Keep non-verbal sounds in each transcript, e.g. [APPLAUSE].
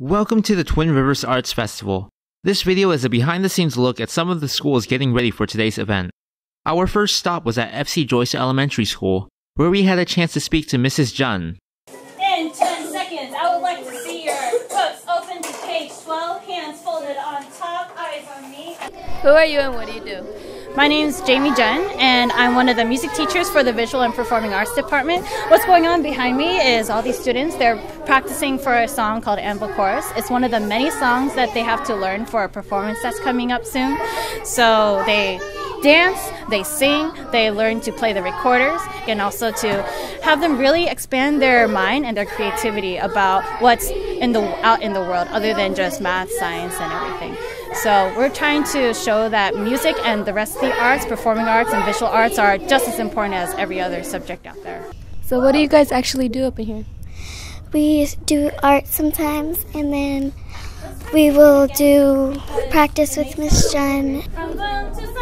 Welcome to the Twin Rivers Arts Festival. This video is a behind the scenes look at some of the schools getting ready for today's event. Our first stop was at FC Joyce Elementary School, where we had a chance to speak to Mrs. Jun. In 10 seconds, I would like to see your books open to page 12, hands folded on top, eyes on me. Who are you and what do you do? My name is Jamie Jen, and I'm one of the music teachers for the Visual and Performing Arts Department. What's going on behind me is all these students, they're practicing for a song called Anvil Chorus. It's one of the many songs that they have to learn for a performance that's coming up soon. So they dance, they sing, they learn to play the recorders, and also to have them really expand their mind and their creativity about what's in the out in the world other than just math, science, and everything. So we're trying to show that music and the rest of the arts, performing arts and visual arts, are just as important as every other subject out there. So, what do you guys actually do up in here? We do art sometimes, and then we will do practice with Miss Jun.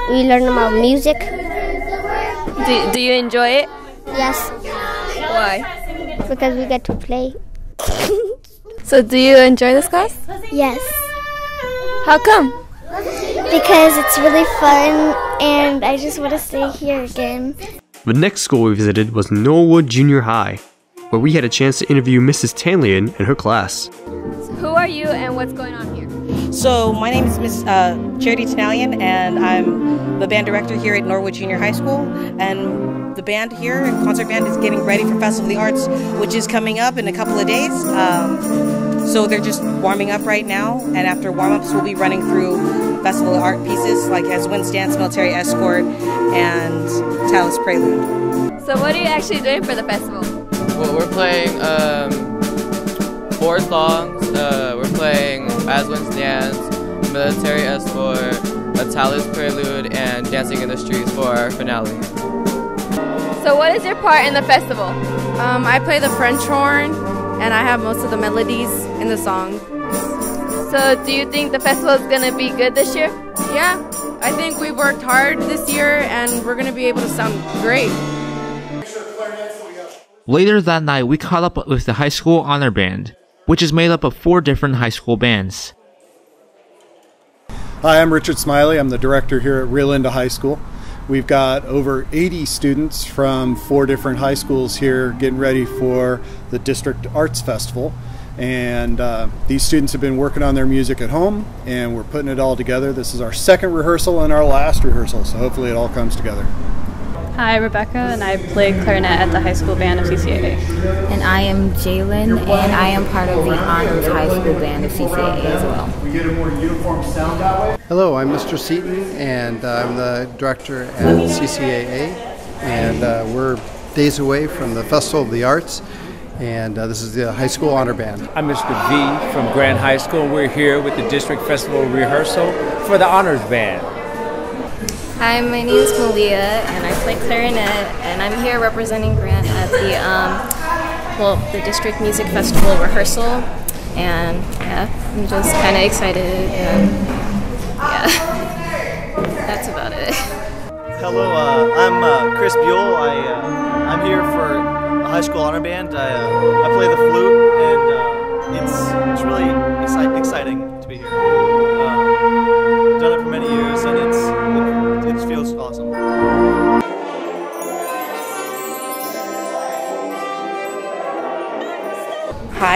We learn about music. Do, do you enjoy it? Yes, Why? because we get to play. [LAUGHS] So, do you enjoy this class? Yes, How come? because it's really fun, and I just want to stay here again. The next school we visited was Norwood Junior High, where we had a chance to interview Mrs. Tanlian and her class. Who are you and what's going on here? So my name is Miss uh, Charity Tenalian, and I'm the band director here at Norwood Junior High School. And the band here, concert band, is getting ready for Festival of the Arts, which is coming up in a couple of days. Um, so they're just warming up right now, and after warm-ups, we'll be running through Festival of Art pieces like As Wind Dance, Military Escort, and Talus Prelude. So, what are you actually doing for the festival? Well, we're playing um, four songs. Uh, we're playing As Winds Dance, Military Escort, a Talus Prelude, and Dancing in the Streets for our finale. So, what is your part in the festival? Um, I play the French horn, and I have most of the melodies in the song. So, do you think the festival is going to be good this year? Yeah, I think we worked hard this year, and we're gonna be able to sound great. Later that night, we caught up with the high school honor band, which is made up of four different high school bands. Hi, I'm Richard Smiley. I'm the director here at Rio Linda High School. We've got over 80 students from four different high schools here getting ready for the District Arts Festival. And uh, these students have been working on their music at home, and we're putting it all together. This is our second rehearsal and our last rehearsal, so hopefully it all comes together. Hi, Rebecca, and I play clarinet at the high school band of CCAA. And I am Jalen, and I am part of the Honors High School Band of CCAA as well. We get a more uniform sound that way. Hello, I'm Mr. Seaton, and uh, I'm the director at CCAA. And uh, we're days away from the Festival of the Arts, and uh, this is the High School Honor Band. I'm Mr. V from Grant High School. We're here with the District Festival rehearsal for the Honors Band. Hi, my name is Malia, and I play clarinet, and I'm here representing Grant at the um, well, the District Music Festival rehearsal, and yeah, I'm just kind of excited, and yeah, [LAUGHS] that's about it. Hello, uh, I'm uh, Chris Buell. I, uh, I'm here for a high school honor band. I, uh, I play the flute, and uh, it's, it's really exci- exciting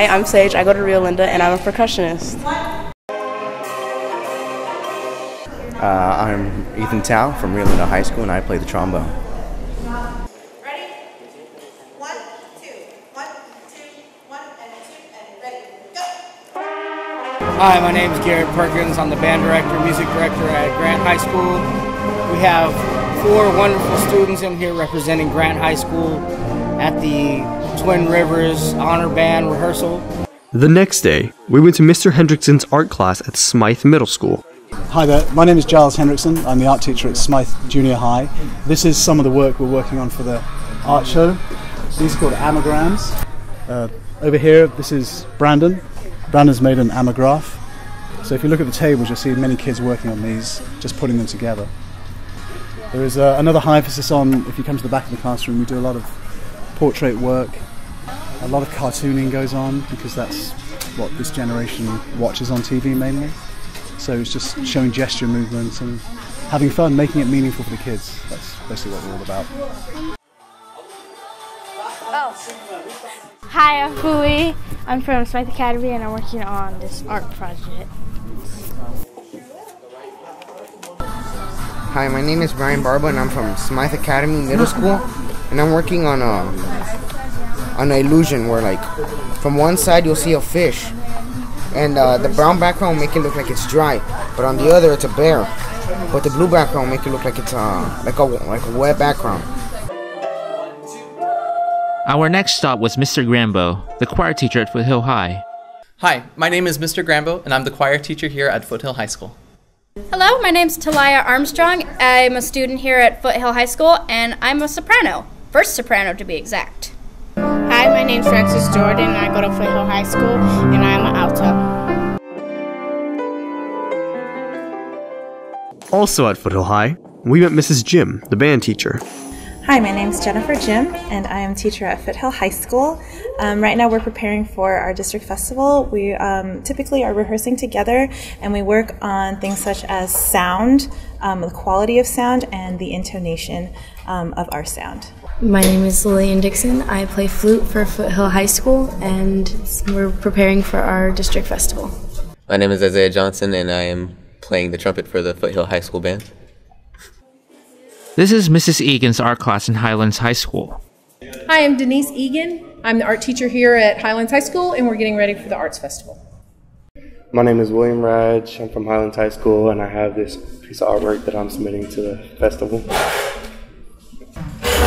Hi, I'm Sage. I go to Rio Linda, and I'm a percussionist. Uh, I'm Ethan Tao from Rio Linda High School, and I play the trombone. Ready? One, two, one, two, one, and two, and ready, go! Hi, my name is Garrett Perkins. I'm the band director, music director at Grant High School. We have four wonderful students in here representing Grant High School at the Twin Rivers Honor Band rehearsal. The next day, we went to Mr. Hendrickson's art class at Smythe Middle School. Hi there, my name is Giles Hendrickson. I'm the art teacher at Smythe Junior High. This is some of the work we're working on for the art show. These are called agamograms. Uh, over here, this is Brandon. Brandon's made an agamograph. So if you look at the tables, you'll see many kids working on these, just putting them together. There is uh, another high emphasis on, if you come to the back of the classroom, we do a lot of portrait work. A lot of cartooning goes on because that's what this generation watches on TV mainly. So it's just showing gesture movements and having fun, making it meaningful for the kids. That's basically what we're all about. Oh. Hi, I'm Fui. I'm from Smythe Academy and I'm working on this art project. Hi, my name is Brian Barba and I'm from Smythe Academy Middle School and I'm working on a on an illusion where like from one side you'll see a fish and uh, the brown background will make it look like it's dry but on the other it's a bear but the blue background will make it look like it's uh, like a like a wet background. Our next stop was Mr. Grambo, the choir teacher at Foothill High. Hi, my name is Mr. Grambo, and I'm the choir teacher here at Foothill High School. Hello, my name's Talia Armstrong. I'm a student here at Foothill High School, and I'm a soprano. First soprano, to be exact. Hi, my name's Francis Jordan, and I go to Foothill High School, and I'm an alto. Also at Foothill High, we met Mrs. Jim, the band teacher. Hi, my name is Jennifer Jim, and I am a teacher at Foothill High School. Um, right now, we're preparing for our district festival. We um, typically are rehearsing together, and we work on things such as sound, um, the quality of sound, and the intonation um, of our sound. My name is Lillian Dixon. I play flute for Foothill High School, and we're preparing for our district festival. My name is Isaiah Johnson, and I am playing the trumpet for the Foothill High School band. This is Mrs. Egan's art class in Highlands High School. Hi, I'm Denise Egan. I'm the art teacher here at Highlands High School, and we're getting ready for the Arts Festival. My name is William Raj. I'm from Highlands High School, and I have this piece of artwork that I'm submitting to the festival.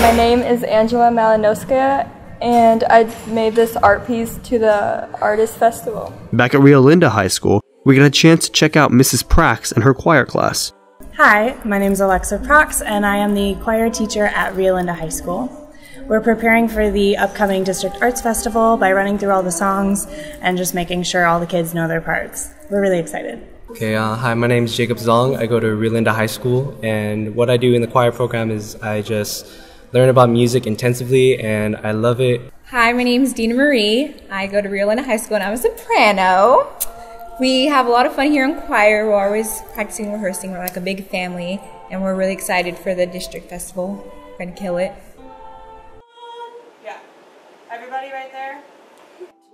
My name is Angela Malinowska, and I made this art piece to the Artist Festival. Back at Rio Linda High School, we got a chance to check out Mrs. Prax and her choir class. Hi, my name is Alexa Prox, and I am the choir teacher at Rio Linda High School. We're preparing for the upcoming District Arts Festival by running through all the songs and just making sure all the kids know their parts. We're really excited. Okay, uh, hi, my name is Jacob Zong. I go to Rio Linda High School, and what I do in the choir program is I just learn about music intensively, and I love it. Hi, my name is Dina Marie. I go to Rio Linda High School, and I'm a soprano. We have a lot of fun here in choir. We're always practicing, rehearsing. We're like a big family, and we're really excited for the district festival. We're gonna kill it. Yeah, everybody right there?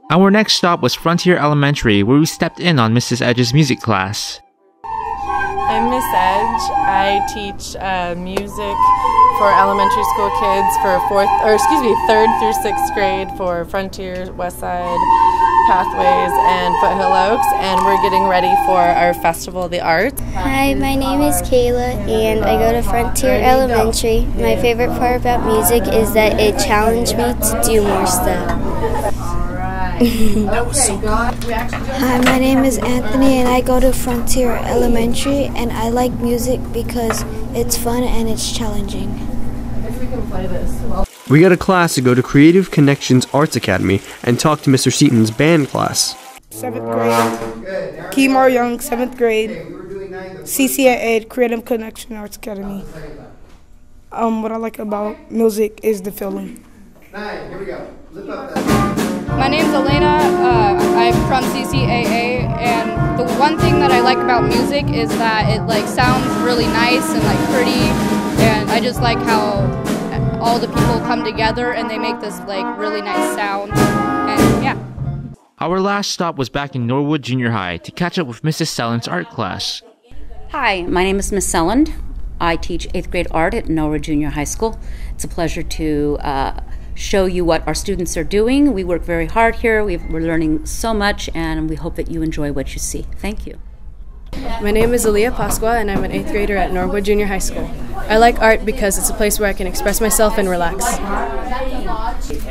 Our next stop was Frontier Elementary, where we stepped in on Mrs. Edge's music class. I'm Miss Edge. I teach uh, music for elementary school kids for fourth, or excuse me, third through sixth grade for Frontier, Westside, Pathways, and Foothill Oaks, and we're getting ready for our Festival of the Arts. Hi, my name is Kayla, and I go to Frontier Elementary. My favorite part about music is that it challenged me to do more stuff. [LAUGHS] Hi, my name is Anthony, and I go to Frontier Elementary, and I like music because it's fun and it's challenging. We got a class to go to Creative Connections Arts Academy and talk to Mr. Seaton's band class. Seventh grade. Kemar Young, seventh grade. CCAA, Creative Connection Arts Academy. Um, what I like about music is the feeling. Nine, here we go. Lift up My name's Elena. Uh, I'm from CCAA, and the one thing that I like about music is that it like sounds really nice and like pretty, and I just like how all the people come together and they make this like really nice sound, and yeah. Our last stop was back in Norwood Junior High to catch up with Mrs. Selland's art class. Hi, my name is Miss Selland. I teach eighth grade art at Norwood Junior High School. It's a pleasure to uh, show you what our students are doing. We work very hard here. we are learning so much, and we hope that you enjoy what you see. Thank you. My name is Aaliyah Pasqua, and I'm an eighth grader at Norwood Junior High School. I like art because it's a place where I can express myself and relax.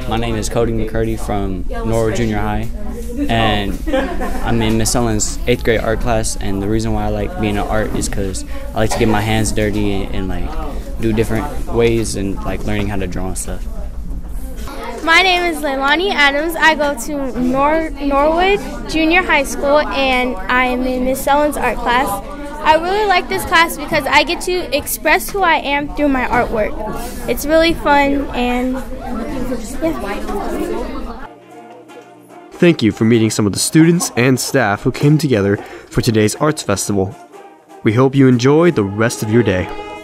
My name is Cody McCurdy from Norwood Junior High, and I'm in Miss Ellen's eighth grade art class. And the reason why I like being in art is because I like to get my hands dirty and, and like do different ways and like learning how to draw and stuff. My name is Leilani Adams. I go to Nor- Norwood Junior High School and I am in Miss Selland's art class. I really like this class because I get to express who I am through my artwork. It's really fun and yeah. Thank you for meeting some of the students and staff who came together for today's Arts Festival. We hope you enjoy the rest of your day.